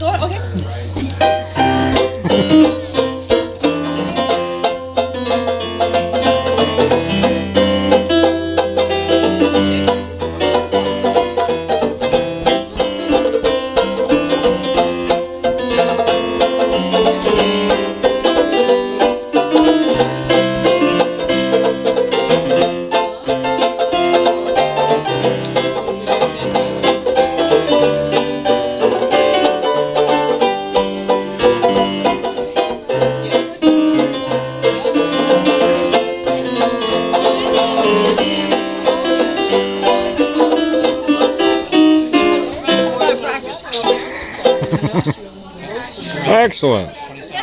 Go okay. Excellent.